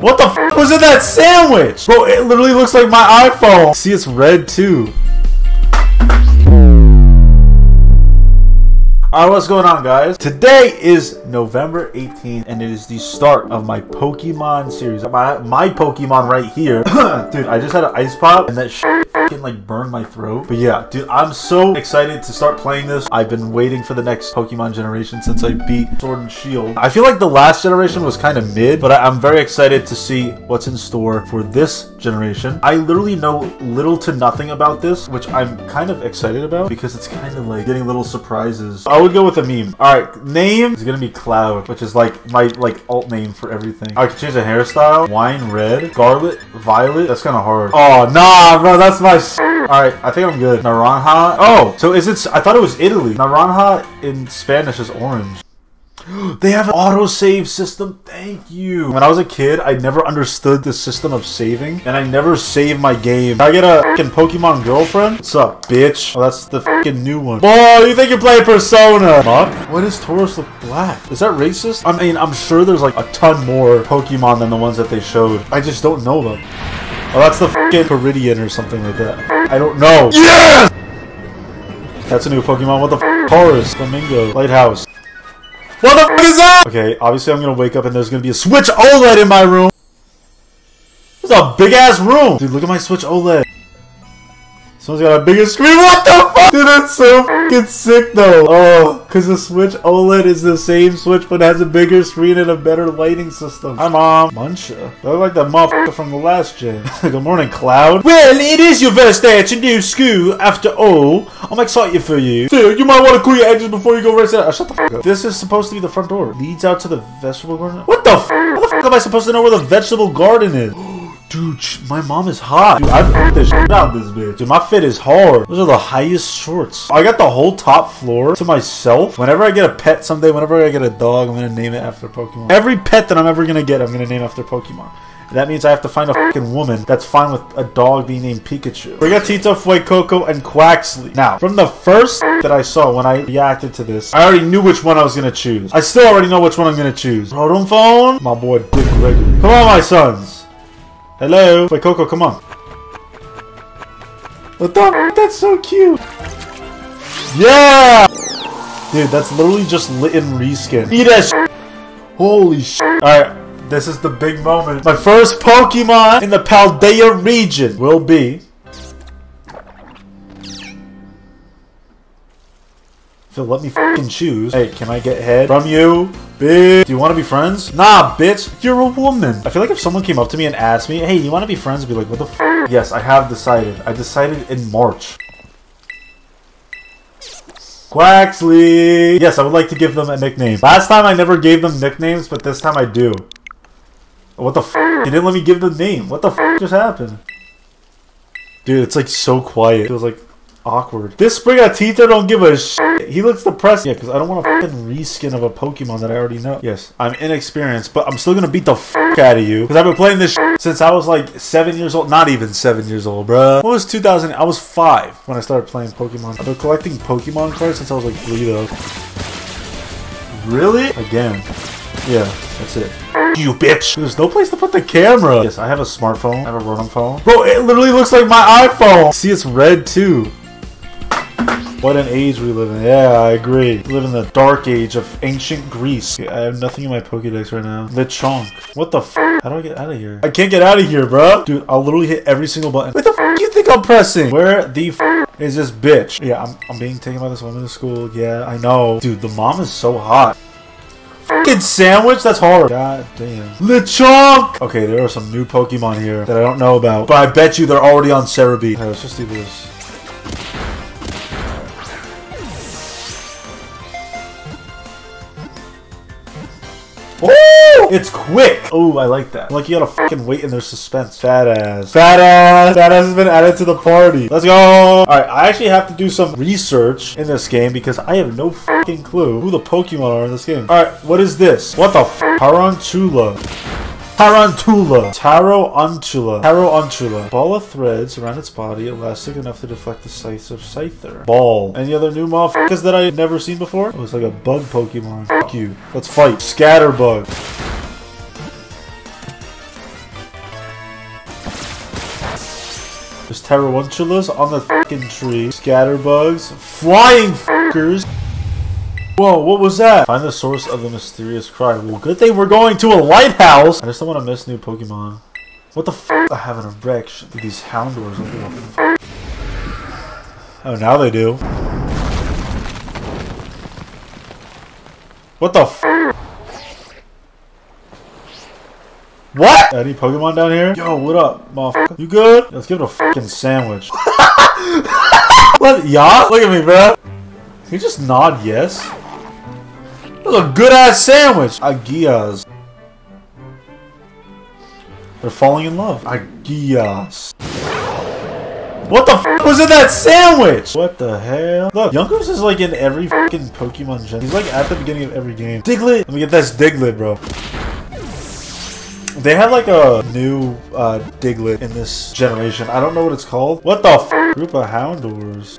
What the f was in that sandwich? Bro, it literally looks like my iPhone. See, it's red too. Alright, what's going on, guys? Today is November 18th, and it is the start of my Pokemon series. My, my Pokemon right here. dude, I just had an ice pop, and that fucking, like, burn my throat. But yeah, dude, I'm so excited to start playing this. I've been waiting for the next Pokemon generation since I beat Sword and Shield. I feel like the last generation was kind of mid, but I, I'm very excited to see what's in store for this generation. I literally know little to nothing about this, which I'm kind of excited about because it's kind of like getting little surprises. I would go with a meme. All right, name is gonna be Cloud, which is like my like alt name for everything. I can change the hairstyle. Wine red, Scarlet Violet. That's kind of hard. Oh nah, bro, that's my. All right, I think I'm good. Naranja. Oh, so is it? I thought it was Italy. Naranja in Spanish is orange. They have an autosave system. Thank you. When I was a kid, I never understood the system of saving, and I never saved my game. I get a fucking Pokemon girlfriend? What's up, bitch? Oh, that's the new one. Boy, you think you're playing Persona? Fuck. Why does Tauros look black? Is that racist? I mean, I'm sure there's like a ton more Pokemon than the ones that they showed. I just don't know them. Oh, that's the fucking Peridian or something like that. I don't know. Yes! That's a new Pokemon. What the f? Tauros, Flamingo, Lighthouse. What the f is that? Okay, obviously I'm gonna wake up and there's gonna be a Switch OLED in my room. It's a big ass room. Dude, look at my Switch OLED. Someone's got a bigger screen. What the fuck? Dude, that's so fucking sick though. Oh, because the Switch OLED is the same Switch but has a bigger screen and a better lighting system. Hi, Mom. Muncha. I like that motherfucker from the last gen. Good morning, Cloud. Well, it is your first day at your new school. After all, I'm excited for you. Dude, you might want to cool your edges before you go race out. Oh, shut the fuck up. This is supposed to be the front door. Leads out to the vegetable garden. What the f? How the fuck am I supposed to know where the vegetable garden is? Dude, my mom is hot. Dude, I f***ed the shit out this bitch. Dude, my fit is hard. Those are the highest shorts. I got the whole top floor to myself. Whenever I get a pet someday, whenever I get a dog, I'm gonna name it after Pokemon. Every pet that I'm ever gonna get, I'm gonna name after Pokemon. That means I have to find a fucking woman that's fine with a dog being named Pikachu. We got Sprigatito, Fuecoco, and Quaxly. Now, from the first that I saw when I reacted to this, I already knew which one I was gonna choose. I still already know which one I'm gonna choose. Rotom Phone? My boy Dick Gregory. Come on, my sons. Hello? Wait, Coco, come on. What the That's so cute! Yeah! Dude, that's literally just Litten reskin. Eat that Holy sh Alright, this is the big moment. My first Pokemon in the Paldea region will be... Phil, let me fucking choose. Hey, can I get head from you? Bitch. Do you want to be friends? Nah, bitch. You're a woman. I feel like if someone came up to me and asked me, hey, you want to be friends? I'd be like, what the f? Yes, I have decided. I decided in March. Quaxly! Yes, I would like to give them a nickname. Last time I never gave them nicknames, but this time I do. What the f? They didn't let me give the name. What the f just happened? Dude, it's like so quiet. It was like awkward. This Sprigatito don't give a shit. He looks depressed. Yeah, because I don't want a fucking reskin of a Pokemon that I already know. Yes, I'm inexperienced, but I'm still gonna beat the fuck out of you. Because I've been playing this since I was like seven years old. Not even seven years old, bro. What was 2000? I was five when I started playing Pokemon. I've been collecting Pokemon cards since I was like three, though. Really? Again. Yeah, that's it. You bitch! There's no place to put the camera. Yes, I have a smartphone. I have a Rotom phone. Bro, it literally looks like my iPhone. See, it's red too. What an age we live in. Yeah, I agree. We live in the dark age of ancient Greece. I have nothing in my Pokedex right now. Lechonk. What the f? How do I get out of here? I can't get out of here, bro. Dude, I'll literally hit every single button. What the f you think I'm pressing? Where the f is this bitch? Yeah, I'm, I'm being taken by this woman to school. Yeah, I know. Dude, the mom is so hot. Fucking sandwich? That's hard. God damn. Lechonk! Okay, there are some new Pokemon here that I don't know about. But I bet you they're already on Serebii. Okay, let's just do this. Oh! It's quick! Oh, I like that. Like you gotta fucking wait in their suspense. Fat ass. Fat ass! Fat ass has been added to the party. Let's go! Alright, I actually have to do some research in this game because I have no fucking clue who the Pokemon are in this game. Alright, what is this? What the f- Tarantula. Tarantula. taro antula, taro antula, Ball of threads around its body, elastic enough to deflect the sights of Scyther. Ball. Any other new motherfuckers that I've never seen before? Oh, it was like a bug Pokemon. Fuck you. Let's fight. Scatterbug. There's Tarantulas on the fucking tree. Scatterbugs. Flying fuckers. Whoa, what was that? Find the source of the mysterious cry. Well, good thing we're going to a lighthouse. I just don't want to miss new Pokemon. What the f? I have an erection. Dude, these give. Oh, now they do. What the f? What? Any Pokemon down here? Yo, what up, motherfucker? You good? Let's give it a fucking sandwich. what? Yeah? Look at me, bro. Can you just nod yes? That's a good ass sandwich. Agias. They're falling in love. Agias. What the f was in that sandwich? What the hell? Look, Yungoos is like in every fucking Pokemon gen. He's like at the beginning of every game. Diglett! Let me get this Diglett, bro. They have like a new uh, Diglett in this generation. I don't know what it's called. What the f Group of Houndours.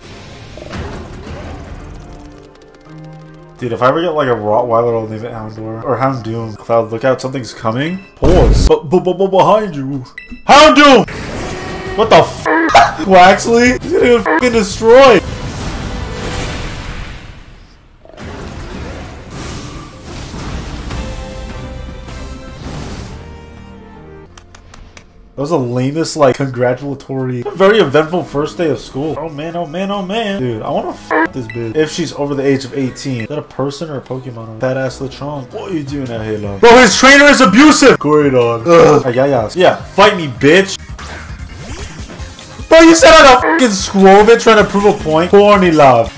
Dude, if I ever get like a Rottweiler, I'll name it Houndour. Or Houndoom. Cloud, look out, something's coming. Pause. But, but, but, but behind you. Houndoom! What the f? Quaxly? He's gonna get destroyed. That was the lamest, like, congratulatory, very eventful first day of school. Oh man, oh man, oh man. Dude, I wanna f this bitch. If she's over the age of 18. Is that a person or a Pokemon? Fat ass Lechonk. What are you doing at Halo? Bro, his trainer is abusive! Koraidon. Ugh. Yeah, yeah. Yeah, fight me, bitch. Bro, you said I got fucking Skwovet trying to prove a point? Corny love.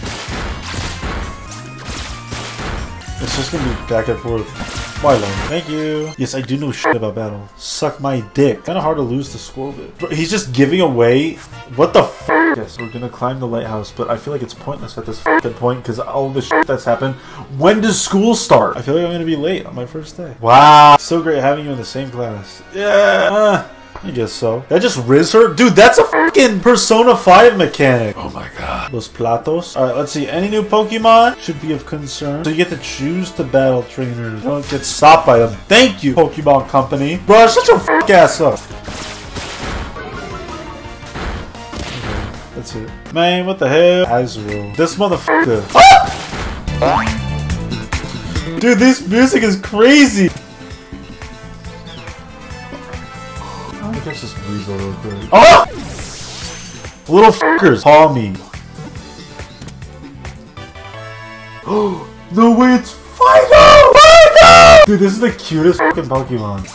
It's just gonna be back and forth. Milo, thank you. Yes, I do know shit about battle. Suck my dick. Kinda hard to lose to Skwovet. Bro, he's just giving away... What the f***? Yes, we're gonna climb the lighthouse, but I feel like it's pointless at this point because all the shit that's happened. When does school start? I feel like I'm gonna be late on my first day. Wow. So great having you in the same class. Yeah. I guess so. That just riz her? Dude, that's a fucking Persona 5 mechanic. Oh my god. Los Platos. Alright, let's see. Any new Pokemon should be of concern. So you get to choose the battle trainers. Don't get stopped by them. Thank you, Pokemon Company. Bro, shut your f ass up. That's it. Man, what the hell? Azrael. This motherfucker. Ah! Dude, this music is crazy. Guess just Weasel real quick. Oh! Little fuckers, call me. Oh, no way, it's Fidough! Fidough! Dude, this is the cutest fucking Pokemon.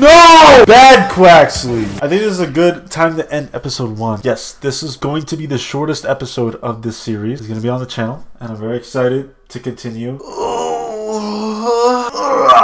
No! Bad Quaxly! I think this is a good time to end episode one. Yes, this is going to be the shortest episode of this series. It's going to be on the channel, and I'm very excited to continue. Oh,